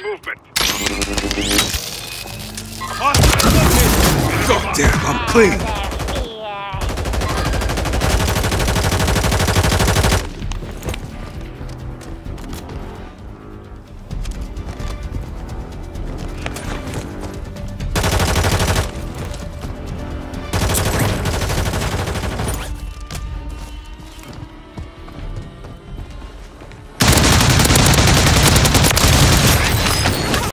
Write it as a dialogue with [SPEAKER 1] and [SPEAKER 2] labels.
[SPEAKER 1] Enemy movement.
[SPEAKER 2] God damn, I'm clean.